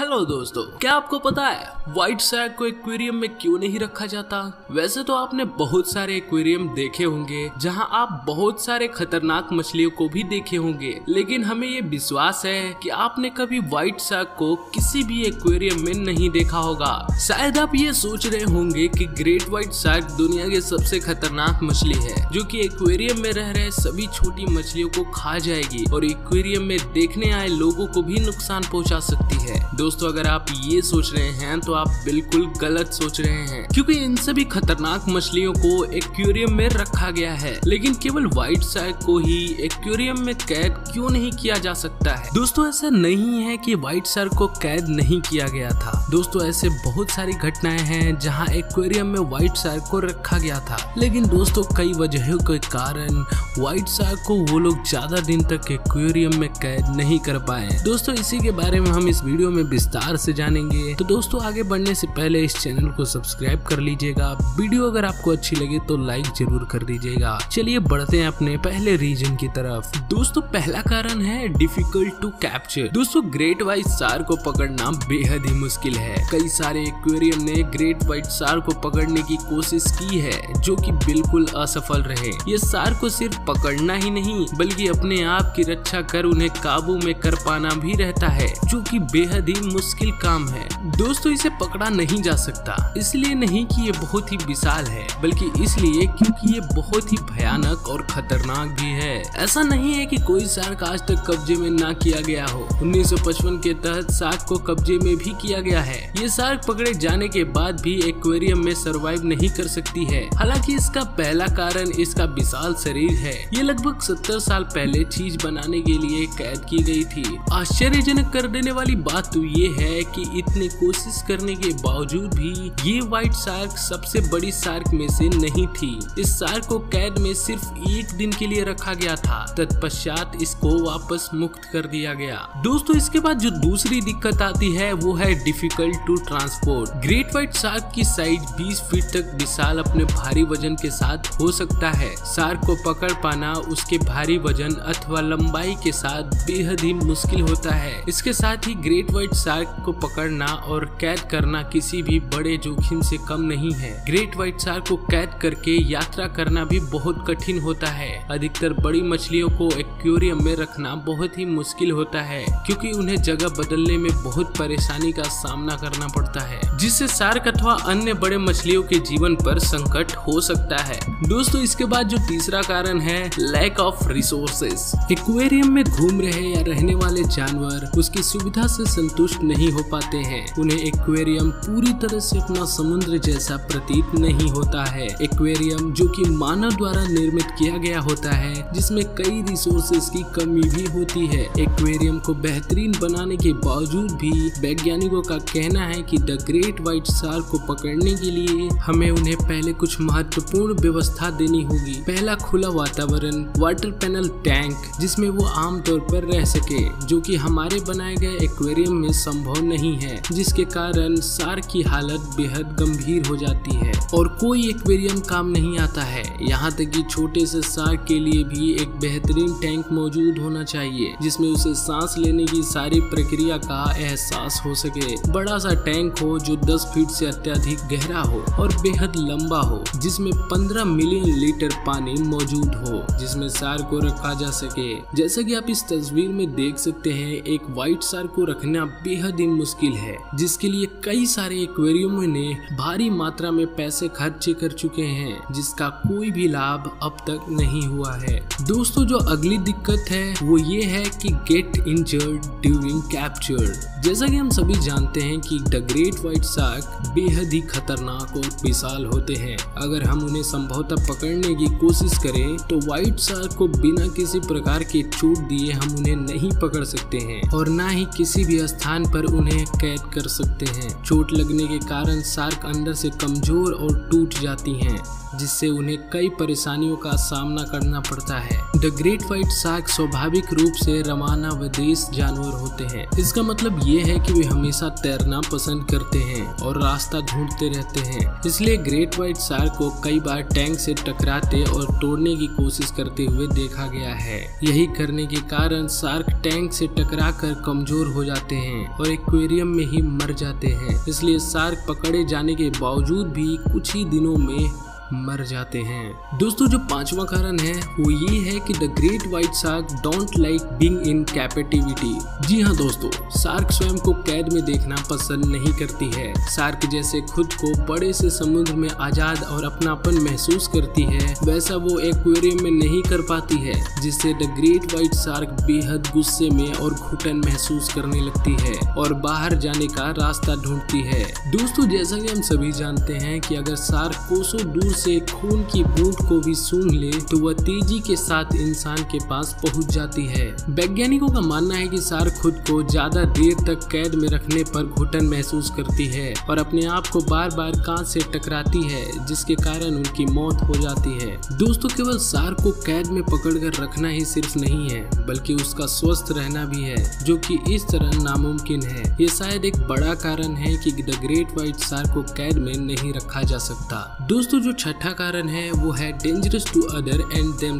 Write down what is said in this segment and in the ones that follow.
Hello दोस्तों, क्या आपको पता है व्हाइट सैक को एक्वेरियम में क्यों नहीं रखा जाता? वैसे तो आपने बहुत सारे एक्वेरियम देखे होंगे, जहाँ आप बहुत सारे खतरनाक मछलियों को भी देखे होंगे। लेकिन हमें ये विश्वास है कि आपने कभी व्हाइट सैक को किसी भी एक्वेरियम में नहीं देखा होगा। शायद आप ये सोच रहे होंगे कि ग्रेट व्हाइट सैक दुनिया की सबसे खतरनाक मछली है, जो की एक्वेरियम में रह रहे सभी छोटी मछलियों को खा जाएगी और एक्वेरियम में देखने आए लोगों को भी नुकसान पहुँचा सकती है। दोस्तों, अगर आप ये सोच रहे हैं तो आप बिल्कुल गलत सोच रहे हैं, क्योंकि इन सभी खतरनाक मछलियों को एक्वेरियम में रखा गया है। लेकिन केवल व्हाइट सैक को ही एक्वेरियम में कैद क्यों नहीं किया जा सकता है? दोस्तों, ऐसा नहीं है कि व्हाइट सैक को कैद नहीं किया गया था। दोस्तों, ऐसे बहुत सारी घटनाएँ हैं जहाँ एक्वेरियम में व्हाइट सैक को रखा गया था। लेकिन दोस्तों, कई वजहों के कारण व्हाइट सैक को वो लोग ज़्यादा दिन तक एक्वेरियम में कैद नहीं कर पाए दोस्तों, इसी के बारे में हम इस वीडियो में विस्तार से जानेंगे। तो दोस्तों, आगे बढ़ने से पहले इस चैनल को सब्सक्राइब कर लीजिएगा। वीडियो अगर आपको अच्छी लगे तो लाइक ज़रूर कर दीजिएगा। चलिए बढ़ते हैं अपने पहले रीजन की तरफ़। दोस्तों, पहला कारण है डिफ़िकल्ट टू कैप्चर दोस्तों ग्रेट व्हाइट सार को पकड़ना बेहद ही मुश्किल है। कई सारे एक्वेरियम ने ग्रेट व्हाइट सार को पकड़ने की कोशिश की है, जो कि बिल्कुल असफल रहे। ये सार को सिर्फ़ पकड़ना ही नहीं, बल्कि अपने आप की रक्षा कर उन्हें काबू में कर पाना भी रहता है, जो कि बेहद ही मुश्किल काम है। दोस्तों, इसे पकड़ा नहीं जा सकता। इसलिए नहीं कि ये बहुत ही विशाल है, बल्कि इसलिए क्योंकि ये बहुत ही भयानक और खतरनाक भी है। ऐसा नहीं है कि कोई शार्क आज तक कब्जे में ना किया गया हो। 1955 के तहत शार्क को कब्जे में भी किया गया है। ये शार्क पकड़े जाने के बाद भी एक्वेरियम में सरवाइव नहीं कर सकती है। हालाँकि इसका पहला कारण इसका विशाल शरीर है। ये लगभग 70 साल पहले चीज़ बनाने के लिए कैद की गई थी। आश्चर्यजनक कर देने वाली बात तो ये है कि इतनी कोशिश करने के बावजूद भी, ये व्हाइट शार्क सबसे बड़ी शार्क में से नहीं थी। इस शार्क को कैद में सिर्फ़ एक दिन के लिए रखा गया था। तत्पश्चात इसको वापस मुक्त कर दिया गया। दोस्तों, इसके बाद जो दूसरी दिक्कत आती है, वो है difficult to transport great white shark की साइज़ 20 फीट तक विशाल अपने भारी वज़न के साथ हो सकता है। शार्क को पकड़ पाना उसके भारी वज़न अथवा लंबाई के साथ बेहद ही मुश्किल होता है। इसके साथ ही ग्रेट व्हाइट शार्क को पकड़ना और कैद करना किसी भी बड़े जोखिम से कम नहीं है। ग्रेट व्हाइट शार्क को कैद करके यात्रा करना भी बहुत कठिन होता है। अधिकतर बड़ी मछलियों को एक्वेरियम में रखना बहुत ही मुश्किल होता है, क्योंकि उन्हें जगह बदलने में बहुत परेशानी का सामना करना पड़ता है, जिससे शार्क अथवा अन्य बड़े मछलियों के जीवन पर संकट हो सकता है। दोस्तों, इसके बाद जो तीसरा कारण है लैक ऑफ़ रिसोर्सेस एक्वेरियम में घूम रहे या रहने वाले जानवर उसकी सुविधा से संतुष्ट नहीं हो पाते हैं। उन्हें एक्वेरियम पूरी तरह से अपना समुद्र जैसा प्रतीत नहीं होता है। एक्वेरियम जो कि मानव द्वारा निर्मित किया गया होता है, जिसमें कई रिसोर्सेज की कमी भी होती है। एक्वेरियम को बेहतरीन बनाने के बावजूद भी वैज्ञानिकों का कहना है कि द ग्रेट व्हाइट शार्क को पकड़ने के लिए हमें उन्हें पहले कुछ महत्वपूर्ण व्यवस्था देनी होगी। पहला खुला वातावरण वाटर पैनल टैंक जिसमें वो आमतौर पर रह सके, जो कि हमारे बनाए गए एक्वेरियम में संभव नहीं है जिसके कारण सार की हालत बेहद गंभीर हो जाती है और कोई एक्वेरियम काम नहीं आता है। यहाँ तक कि छोटे से सार के लिए भी एक बेहतरीन टैंक मौजूद होना चाहिए, जिसमें उसे सांस लेने की सारी प्रक्रिया का एहसास हो सके। बड़ा सा टैंक हो जो 10 फीट से अत्यधिक गहरा हो और बेहद लंबा हो, जिसमें 15 मिलियन लीटर पानी मौजूद हो, जिसमें सार को रखा जा सके। जैसा कि आप इस तस्वीर में देख सकते हैं, एक व्हाइट सार को रखना बेहद ही मुश्किल है जिसके लिए कई सारे एक्वेरियमों ने भारी मात्रा में पैसे खर्च कर चुके हैं, जिसका कोई भी लाभ अब तक नहीं हुआ है। दोस्तों, जो अगली दिक्कत है, वो ये है कि गेट इंजर्ड ड्यूरिंग कैप्चर जैसा कि हम सभी जानते हैं कि द ग्रेट व्हाइट शार्क बेहद ही खतरनाक और विशाल होते हैं। अगर हम उन्हें संभवतः पकड़ने की कोशिश करें तो व्हाइट शार्क को बिना किसी प्रकार के चोट दिए हम उन्हें नहीं पकड़ सकते हैं, और ना ही किसी भी स्थान पर उन्हें कैद कर सकते हैं। चोट लगने के कारण सार्क अंदर से कमज़ोर और टूट जाती हैं। जिससे उन्हें कई परेशानियों का सामना करना पड़ता है। द ग्रेट व्हाइट शार्क स्वाभाविक रूप से रवाना विदेश जानवर होते हैं। इसका मतलब ये है कि वे हमेशा तैरना पसंद करते हैं और रास्ता ढूंढते रहते हैं। इसलिए ग्रेट व्हाइट शार्क को कई बार टैंक से टकराते और तोड़ने की कोशिश करते हुए देखा गया है। यही करने के कारण शार्क टैंक से टकरा कर कमज़ोर हो जाते हैं और एक्वेरियम में ही मर जाते हैं। इसलिए शार्क पकड़े जाने के बावजूद भी कुछ ही दिनों में मर जाते हैं। दोस्तों, जो पांचवा कारण है, वो ये है कि the great white shark don't like being in captivity जी हाँ दोस्तों शार्क स्वयं को कैद में देखना पसंद नहीं करती है। शार्क जैसे खुद को बड़े से समुद्र में आज़ाद और अपनापन महसूस करती है, वैसा वो एक्वेरियम में नहीं कर पाती है, जिससे द ग्रेट व्हाइट शार्क बेहद गुस्से में और घुटन महसूस करने लगती है और बाहर जाने का रास्ता ढूंढती है। दोस्तों, जैसा कि हम सभी जानते हैं कि अगर शार्क कोसों दूर से खून की बूंद को भी सूंघ ले तो वह तेज़ी के साथ इंसान के पास पहुँच जाती है। वैज्ञानिकों का मानना है कि सार खुद को ज़्यादा देर तक कैद में रखने पर घुटन महसूस करती है और अपने आप को बार बार कांच से टकराती है, जिसके कारण उनकी मौत हो जाती है। दोस्तों, केवल सार को कैद में पकड़कर रखना ही सिर्फ़ नहीं है, बल्कि उसका स्वस्थ रहना भी है, जो कि इस तरह नामुमकिन है। ये शायद एक बड़ा कारण है कि द ग्रेट व्हाइट सार को कैद में नहीं रखा जा सकता। दोस्तों, जो छठा कारण है वो है dangerous to other and them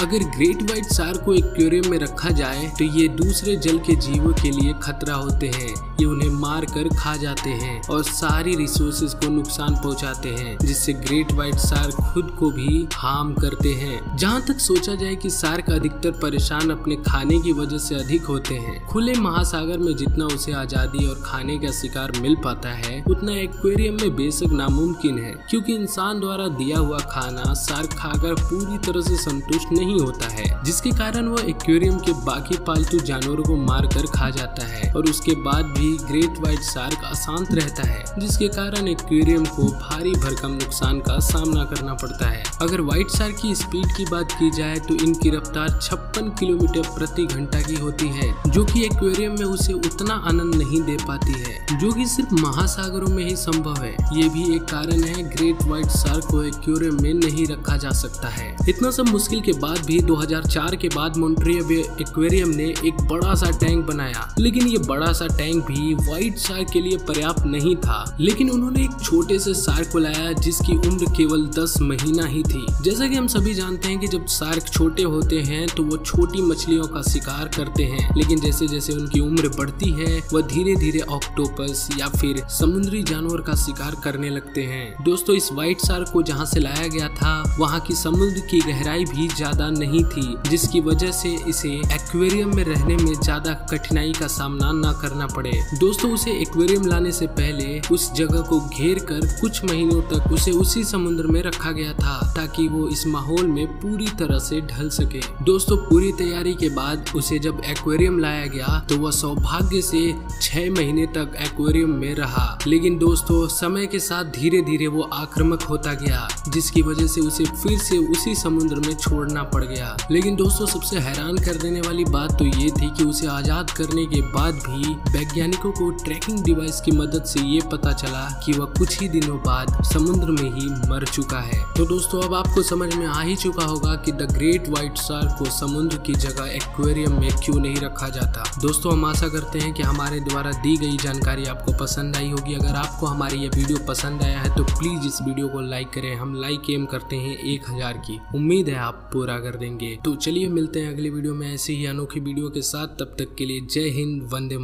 अगर ग्रेट व्हाइट सार को एक्वेरियम में रखा जाए तो ये दूसरे जल के जीवों के लिए खतरा होते हैं। ये उन्हें मार कर खा जाते हैं और सारी रिसोर्सेज को नुकसान पहुंचाते हैं, जिससे ग्रेट व्हाइट सार्क खुद को भी हार्म करते हैं। जहाँ तक सोचा जाए कि सार्क अधिकतर परेशान अपने खाने की वजह से अधिक होते हैं, खुले महासागर में जितना उसे आज़ादी और खाने का शिकार मिल पाता है, उतना एक्वेरियम में बेशक नामुमकिन है, क्योंकि इंसान द्वारा दिया हुआ खाना सार्क खाकर पूरी तरह से संतुष्ट नहीं नहीं होता है, जिसके कारण वह एक्वेरियम के बाकी पालतू जानवरों को मार कर खा जाता है और उसके बाद भी ग्रेट व्हाइट शार्क अशांत रहता है, जिसके कारण एक्वेरियम को भारी भरकम नुकसान का सामना करना पड़ता है। अगर व्हाइट शार्क की स्पीड की बात की जाए तो इनकी रफ्तार छप्पन किलोमीटर प्रति घंटा की होती है, जो की एक्वेरियम में उसे उतना आनंद नहीं दे पाती है, जो की सिर्फ़ महासागरों में ही संभव है। ये भी एक कारण है, ग्रेट व्हाइट शार्क को एक्वेरियम में नहीं रखा जा सकता है। इतना सब मुश्किल के बाद बाद भी 2004 के बाद मोन्ट्रिया एक्वेरियम ने एक बड़ा सा टैंक बनाया। लेकिन ये बड़ा सा टैंक भी व्हाइट शार्क के लिए पर्याप्त नहीं था। लेकिन उन्होंने एक छोटे से शार्क को लाया, जिसकी उम्र केवल 10 महीना ही थी। जैसा कि हम सभी जानते हैं कि जब शार्क छोटे होते हैं तो वो छोटी मछलियों का शिकार करते हैं। लेकिन जैसे जैसे उनकी उम्र बढ़ती है, वह धीरे धीरे ऑक्टोपस या फिर समुद्री जानवर का शिकार करने लगते हैं। दोस्तों, इस व्हाइट शार्क को जहाँ से लाया गया था, वहाँ की समुद्र की गहराई भी ज़्यादा नहीं थी, जिसकी वजह से इसे एक्वेरियम में रहने में ज़्यादा कठिनाई का सामना न करना पड़े। दोस्तों, उसे एक्वेरियम लाने से पहले उस जगह को घेर कर कुछ महीनों तक उसे उसी समुद्र में रखा गया था, ताकि वो इस माहौल में पूरी तरह से ढल सके। दोस्तों, पूरी तैयारी के बाद उसे जब एक्वेरियम लाया गया तो वह सौभाग्य से छह महीने तक एक्वेरियम में रहा। लेकिन दोस्तों, समय के साथ धीरे धीरे वो आक्रामक होता गया, जिसकी वजह से उसे फिर से उसी समुद्र में छोड़ना पड़। गया। लेकिन दोस्तों, सबसे हैरान कर देने वाली बात तो ये थी कि उसे आज़ाद करने के बाद भी वैज्ञानिकों को ट्रैकिंग डिवाइस की मदद से ये पता चला कि वह कुछ ही दिनों बाद समुद्र में ही मर चुका है। तो दोस्तों, अब आपको समझ में आ ही चुका होगा कि द ग्रेट व्हाइट शार्क को समुद्र की जगह एक्वेरियम में क्यों नहीं रखा जाता। दोस्तों, हम आशा करते हैं कि हमारे द्वारा दी गई जानकारी आपको पसंद आई होगी। अगर आपको हमारी ये वीडियो पसंद आया है तो प्लीज़ इस वीडियो को लाइक करें। हम लाइक एम करते हैं एक हज़ार की। उम्मीद है आप पूरा कर देंगे। तो चलिए मिलते हैं अगले वीडियो में ऐसे ही अनोखी वीडियो के साथ। तब तक के लिए जय हिंद, वंदे